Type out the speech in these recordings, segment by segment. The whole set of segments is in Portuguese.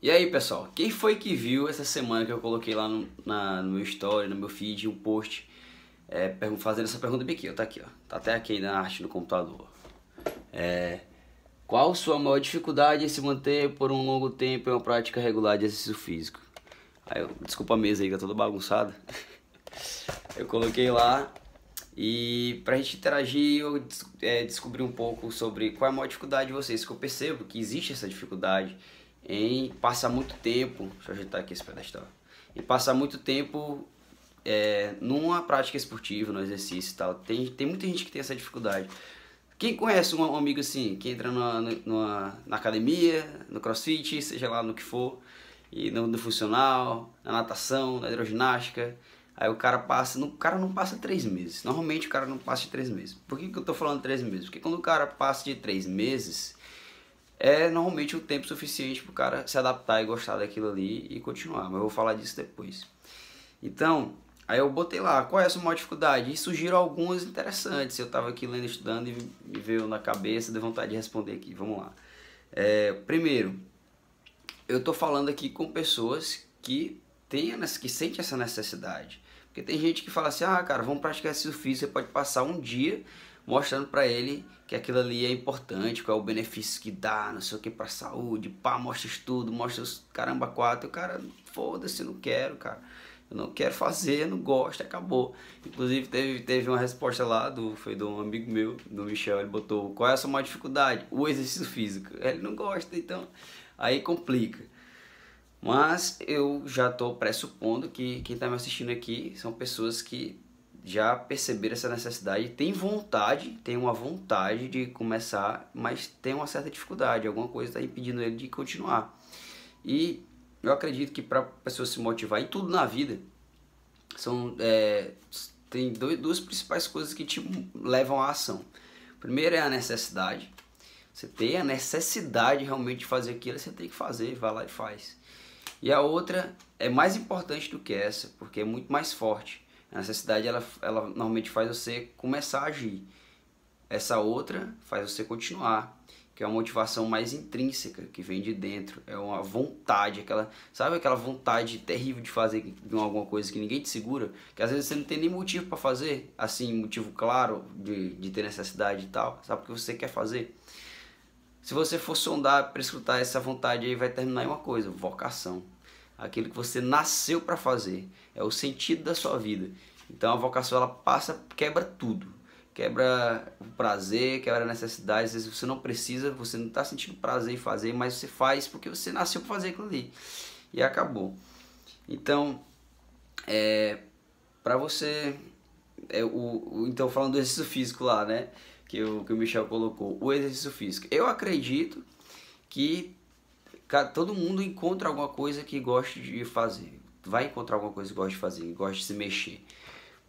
E aí pessoal, quem foi que viu essa semana que eu coloquei lá no, na, no meu story, no meu feed, um post é, fazendo essa pergunta bem aqui, ó, tá aqui, ó, tá até aqui na arte no computador. É, qual sua maior dificuldade em se manter por um longo tempo em uma prática regular de exercício físico? Aí, desculpa a mesa aí tá toda bagunçada. Eu coloquei lá e pra gente interagir eu é, descobri um pouco sobre qual é a maior dificuldade de vocês, que eu percebo que existe essa dificuldade em passar muito tempo, deixa eu ajeitar aqui esse pedestal, em passar muito tempo é, numa prática esportiva, no exercício e tal. Tem, tem muita gente que tem essa dificuldade. Quem conhece um, amigo assim, que entra numa, numa, na academia, no crossfit, seja lá no que for, e no, no funcional, na natação, na hidroginástica, aí o cara passa, no, o cara não passa três meses. Normalmente o cara não passa de três meses. Por que, que eu tô falando três meses? Porque quando o cara passa de três meses, é normalmente o tempo suficiente para o cara se adaptar e gostar daquilo ali e continuar. Mas eu vou falar disso depois. Então, aí eu botei lá, qual é a sua maior dificuldade? E surgiram algumas interessantes. Eu estava aqui lendo, estudando e me veio na cabeça, de vontade de responder aqui. Vamos lá. É, primeiro, eu estou falando aqui com pessoas que têm, que sentem essa necessidade. Porque tem gente que fala assim, ah, cara, vamos praticar exercício físico, você pode passar um dia mostrando para ele que aquilo ali é importante, qual é o benefício que dá, não sei o que para saúde, pá, mostra estudo, mostra os caramba quatro, o cara, foda-se, não quero, cara. Eu não quero fazer, não gosto, acabou. Inclusive teve, teve uma resposta lá do foi de um amigo meu, do Michel, ele botou: "Qual é a sua maior dificuldade?" O exercício físico. Ele não gosta, então aí complica. Mas eu já estou pressupondo que quem está me assistindo aqui são pessoas que já perceberam essa necessidade, tem vontade, tem uma vontade de começar, mas tem uma certa dificuldade, alguma coisa está impedindo ele de continuar. E eu acredito que para a pessoa se motivar em tudo na vida, são, é, tem dois, duas principais coisas que te levam à ação. Primeiro é a necessidade. Você tem a necessidade realmente de fazer aquilo, você tem que fazer, vai lá e faz. E a outra é mais importante do que essa, porque é muito mais forte a necessidade ela, ela normalmente faz você começar a agir. Essa outra faz você continuar, que é uma motivação mais intrínseca, que vem de dentro. É uma vontade, aquela, sabe aquela vontade terrível de fazer alguma coisa que ninguém te segura, que às vezes você não tem nem motivo para fazer, assim, motivo claro de, de ter necessidade e tal, sabe o que você quer fazer. Se você for sondar para escutar essa vontade aí, vai terminar em uma coisa: vocação aquilo que você nasceu para fazer, é o sentido da sua vida. Então a vocação ela passa, quebra tudo. Quebra o prazer, quebra a necessidade. Às vezes você não precisa, você não está sentindo prazer em fazer, mas você faz porque você nasceu para fazer aquilo ali. E acabou. Então, é, para você. É, o, o, então, falando do exercício físico lá, né? Que o, que o Michel colocou. O exercício físico. Eu acredito que todo mundo encontra alguma coisa que gosta de fazer. Vai encontrar alguma coisa que gosta de fazer, gosta de se mexer.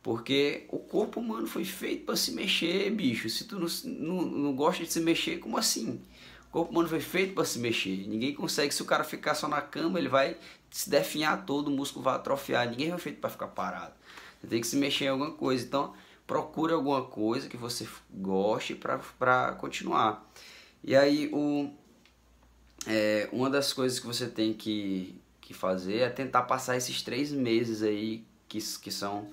Porque o corpo humano foi feito para se mexer, bicho. Se tu não, não, não gosta de se mexer, como assim? O corpo humano foi feito para se mexer. Ninguém consegue, se o cara ficar só na cama, ele vai se definhar todo, o músculo vai atrofiar. Ninguém foi feito para ficar parado. Você tem que se mexer em alguma coisa. Então, procure alguma coisa que você goste para continuar. E aí, o, é, uma das coisas que você tem que, que fazer é tentar passar esses três meses aí, que, que são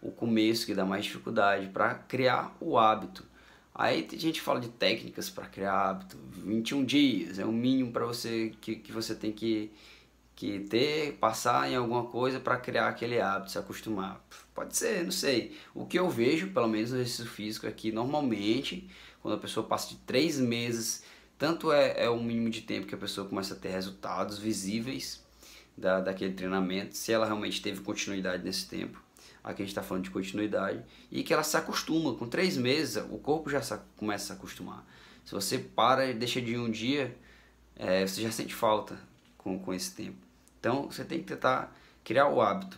o começo, que dá mais dificuldade, para criar o hábito. Aí tem gente que fala de técnicas para criar hábito, 21 dias é o mínimo para você que, que você tem que, que ter, passar em alguma coisa para criar aquele hábito, se acostumar. Pode ser, não sei. O que eu vejo, pelo menos no exercício físico, é que normalmente, quando a pessoa passa de três meses tanto é, é o mínimo de tempo que a pessoa começa a ter resultados visíveis da, daquele treinamento, se ela realmente teve continuidade nesse tempo. Aqui a gente está falando de continuidade. E que ela se acostuma. Com três meses, o corpo já começa a se acostumar. Se você para e deixa de um dia, é, você já sente falta com, com esse tempo. Então você tem que tentar criar o hábito.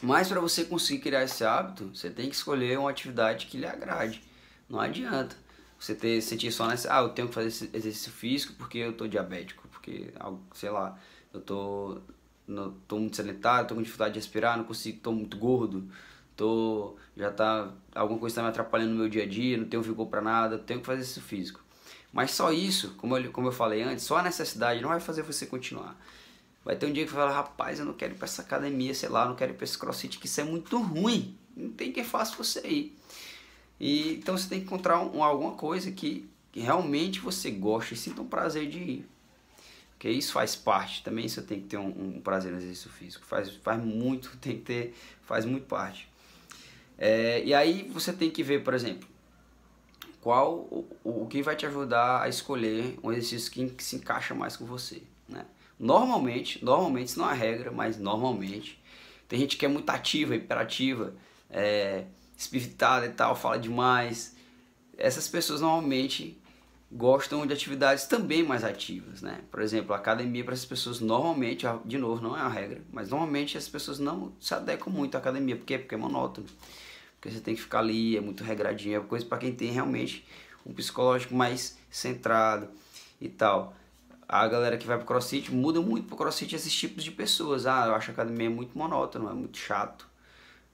Mas para você conseguir criar esse hábito, você tem que escolher uma atividade que lhe agrade. Não adianta. Você ter, sentir só nessa, ah, eu tenho que fazer esse exercício físico porque eu tô diabético, porque, sei lá, eu tô, no, tô muito sedentário, tô com dificuldade de respirar, não consigo, tô muito gordo, tô, já tá, alguma coisa está me atrapalhando no meu dia a dia, não tenho vigor para nada, tenho que fazer exercício físico. Mas só isso, como eu, como eu falei antes, só a necessidade não vai fazer você continuar. Vai ter um dia que você fala, rapaz, eu não quero ir para essa academia, sei lá, eu não quero ir para esse crossfit, que isso é muito ruim. Não tem que é fácil você ir. E, então você tem que encontrar um, alguma coisa que, que realmente você gosta e sinta um prazer de ir. Porque isso faz parte, também você tem que ter um, um prazer no exercício físico. Faz, faz muito, tem que ter, faz muito parte. É, e aí você tem que ver, por exemplo, qual o, o que vai te ajudar a escolher um exercício que, que se encaixa mais com você, né? Normalmente, normalmente, isso não é regra, mas normalmente, tem gente que é muito ativa, hiperativa, é, espiritada e tal, fala demais. Essas pessoas normalmente gostam de atividades também mais ativas, né? Por exemplo, a academia para essas pessoas normalmente, de novo, não é a regra, mas normalmente as pessoas não se adequam muito à academia, por quê? Porque é monótono. Porque você tem que ficar ali, é muito regradinho, é coisa para quem tem realmente um psicológico mais centrado e tal. A galera que vai pro crossfit muda muito pro crossfit esses tipos de pessoas. Ah, eu acho a academia muito monótono, é muito chato.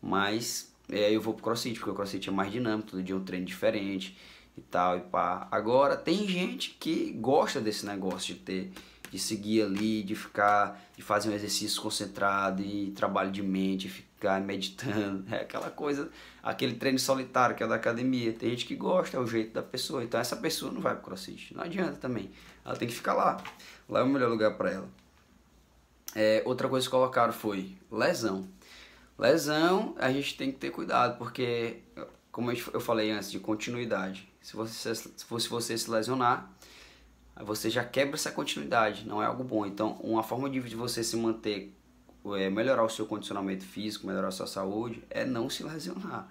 Mas é, eu vou pro crossfit, porque o crossfit é mais dinâmico, todo dia é um treino diferente e tal e pá. Agora tem gente que gosta desse negócio de ter de seguir ali, de ficar, de fazer um exercício concentrado e trabalho de mente, ficar meditando, é aquela coisa, aquele treino solitário que é da academia. Tem gente que gosta, é o jeito da pessoa. Então essa pessoa não vai pro CrossFit, não adianta também. Ela tem que ficar lá. Lá é o melhor lugar para ela. É, outra coisa que colocaram foi lesão. Lesão, a gente tem que ter cuidado, porque, como eu falei antes, de continuidade. Se você, se você se lesionar, você já quebra essa continuidade, não é algo bom. Então, uma forma de você se manter, é, melhorar o seu condicionamento físico, melhorar a sua saúde, é não se lesionar.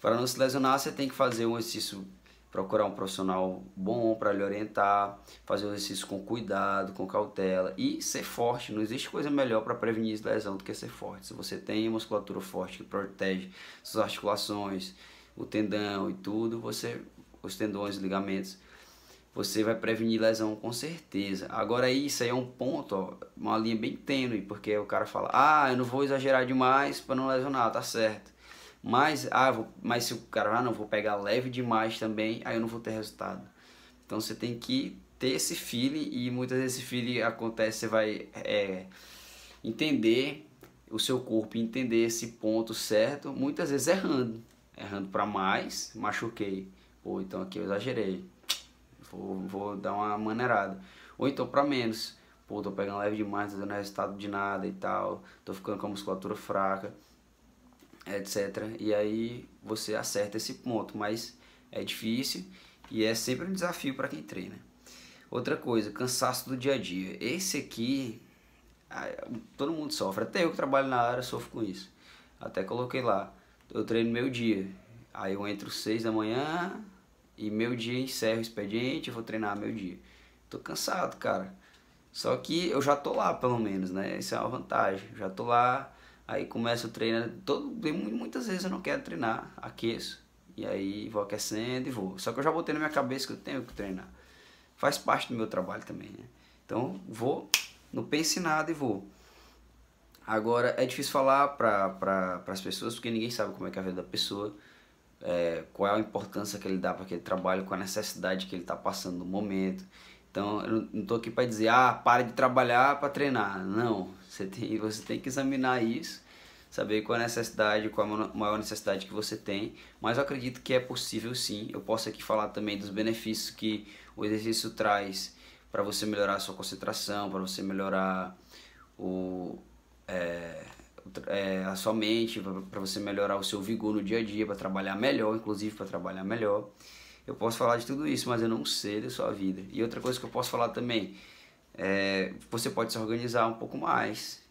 Para não se lesionar, você tem que fazer um exercício, procurar um profissional bom para lhe orientar, fazer o exercício com cuidado, com cautela e ser forte. Não existe coisa melhor para prevenir lesão do que ser forte. Se você tem musculatura forte que protege suas articulações, o tendão e tudo, você os tendões, ligamentos, você vai prevenir lesão com certeza. Agora isso aí é um ponto, ó, uma linha bem tênue, porque o cara fala, ah, eu não vou exagerar demais para não lesionar, tá certo. Mas, ah, vou, mas se o cara, ah, não, vou pegar leve demais também, aí eu não vou ter resultado. Então você tem que ter esse feeling e muitas vezes esse feeling acontece, você vai é, entender o seu corpo, entender esse ponto certo, muitas vezes errando. Errando para mais, machuquei. Ou então aqui eu exagerei Vou, vou dar uma maneirada. Ou então para menos. Pô, tô pegando leve demais, não dando resultado de nada e tal. Tô ficando com a musculatura fraca, etc. E aí você acerta esse ponto, mas é difícil e é sempre um desafio para quem treina. Outra coisa, cansaço do dia a dia. Esse aqui, todo mundo sofre. Até eu que trabalho na área sofro com isso. Até coloquei lá. Eu treino meio dia. Aí eu entro 6 da manhã, e meu dia encerro o expediente, eu vou treinar meu dia. Tô cansado, cara. Só que eu já tô lá, pelo menos, né? Isso é uma vantagem. Já tô lá, aí começo o treino. Todo, muitas vezes eu não quero treinar, aqueço. E aí vou aquecendo e vou. Só que eu já botei na minha cabeça que eu tenho que treinar. Faz parte do meu trabalho também, né? Então vou, não pense em nada e vou. Agora é difícil falar para pra, as pessoas porque ninguém sabe como é é a vida da pessoa é, qual é a importância que ele dá para aquele trabalho, qual a necessidade que ele está passando no momento. Então, eu não estou aqui para dizer, ah, pare de trabalhar para treinar. Não, você tem, você tem que examinar isso, saber qual a necessidade, qual a maior necessidade que você tem. Mas eu acredito que é possível sim. Eu posso aqui falar também dos benefícios que o exercício traz para você melhorar a sua concentração, para você melhorar o, é, é, a sua mente, para você melhorar o seu vigor no dia a dia, para trabalhar melhor, inclusive para trabalhar melhor. Eu posso falar de tudo isso, mas eu não sei da sua vida. E outra coisa que eu posso falar também, é, você pode se organizar um pouco mais.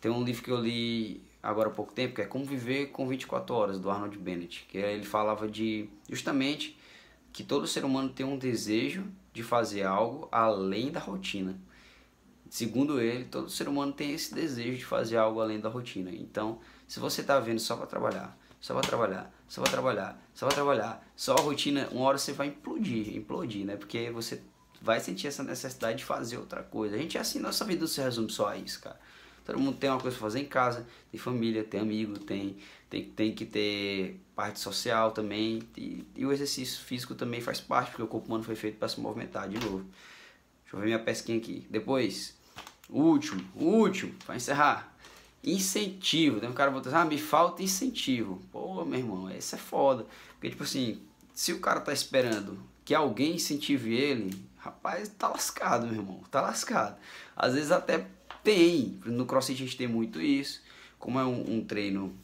Tem um livro que eu li agora há pouco tempo, que é Como Viver com 24 Horas, do Arnold Bennett, que ele falava de justamente que todo ser humano tem um desejo de fazer algo além da rotina. Segundo ele, todo ser humano tem esse desejo de fazer algo além da rotina. Então, se você está vendo só para trabalhar, só para trabalhar, só para trabalhar, só para trabalhar, só a rotina, uma hora você vai implodir, implodir, né? Porque você vai sentir essa necessidade de fazer outra coisa. A gente é assim, nossa vida não se resume só a isso, cara. Todo mundo tem uma coisa pra fazer em casa, tem família, tem amigo, tem, tem, tem que ter parte social também. E, e o exercício físico também faz parte, porque o corpo humano foi feito para se movimentar de novo. Deixa eu ver minha pesquinha aqui. Depois, o último, o último, para encerrar. Incentivo. Tem um cara botando, ah, me falta incentivo. Pô, meu irmão, isso é foda. Porque, tipo assim, se o cara tá esperando que alguém incentive ele, rapaz, tá lascado, meu irmão, tá lascado. Às vezes até tem, no CrossFit a gente tem muito isso. Como é um, um treino,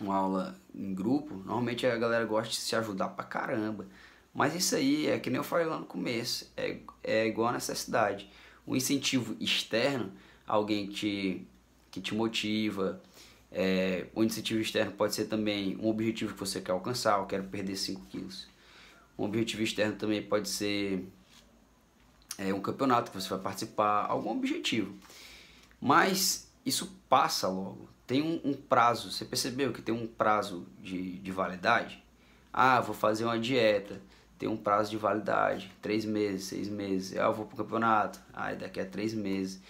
uma aula em grupo, normalmente a galera gosta de se ajudar pra caramba. Mas isso aí é que nem eu falei lá no começo, é, é igual a necessidade. Um incentivo externo, alguém que te, que te motiva, é, o incentivo externo pode ser também um objetivo que você quer alcançar, eu quero perder 5 quilos. Um objetivo externo também pode ser é, um campeonato que você vai participar, algum objetivo. Mas isso passa logo. Tem um, um prazo. Você percebeu que tem um prazo de, de validade? Ah, vou fazer uma dieta. Tem um prazo de validade. Três meses, seis meses. Ah, eu vou pro campeonato. Ah, daqui a três meses.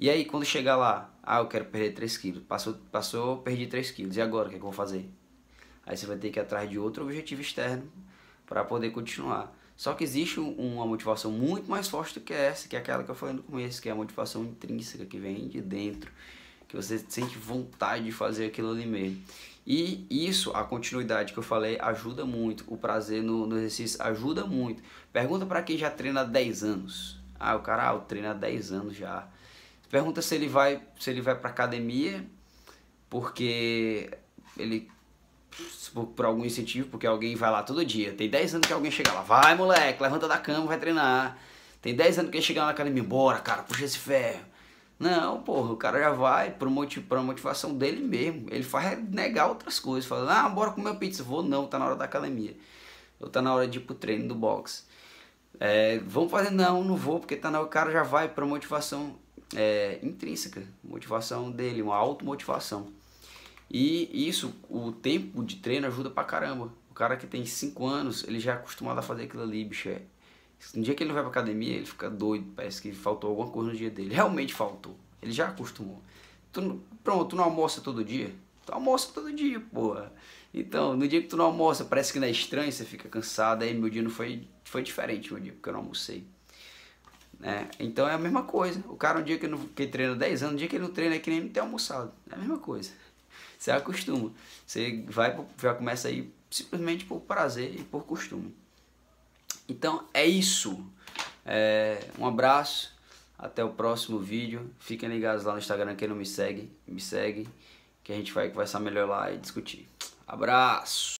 E aí, quando chegar lá, ah, eu quero perder 3 quilos. Passou, passou, perdi 3 quilos. E agora, o que, é que eu vou fazer? Aí você vai ter que ir atrás de outro objetivo externo para poder continuar. Só que existe uma motivação muito mais forte do que essa, que é aquela que eu falei no começo, que é a motivação intrínseca, que vem de dentro, que você sente vontade de fazer aquilo ali mesmo. E isso, a continuidade que eu falei, ajuda muito. O prazer no, no exercício ajuda muito. Pergunta para quem já treina há 10 anos. Ah, o cara, ah, eu treino há 10 anos já. Pergunta se ele vai, se ele vai para academia porque ele por, algum incentivo, porque alguém vai lá todo dia. Tem 10 anos que alguém chega lá, vai moleque, levanta da cama, vai treinar. Tem 10 anos que ele chega lá na academia, bora cara, puxa esse ferro. Não, porra, o cara já vai por, motiv motivação dele mesmo. Ele faz negar outras coisas. Fala, ah, bora comer pizza. Vou não, tá na hora da academia. Ou tá na hora de ir pro treino do boxe. É, vamos fazer, não, não vou, porque tá na, o cara já vai por motivação é, intrínseca, motivação dele, uma automotivação. E isso, o tempo de treino ajuda pra caramba. O cara que tem 5 anos, ele já é acostumado a fazer aquilo ali, bicho. É. No dia que ele vai pra academia, ele fica doido, parece que faltou alguma coisa no dia dele. Realmente faltou. Ele já acostumou. Tu, pronto, tu não almoça todo dia? Tu almoça todo dia, porra. Então, no dia que tu não almoça, parece que não é estranho, você fica cansado. Aí meu dia não foi, foi diferente, meu dia, porque eu não almocei. Né? Então é a mesma coisa. O cara, um dia que, não, que treina 10 anos, um dia que ele não treina é que nem não tem almoçado. É a mesma coisa. Você acostuma. Você vai, já começa aí simplesmente por prazer e por costume. Então é isso. É, um abraço. Até o próximo vídeo. Fiquem ligados lá no Instagram. Quem não me segue, me segue. Que a gente vai conversar melhor lá e discutir. Abraço!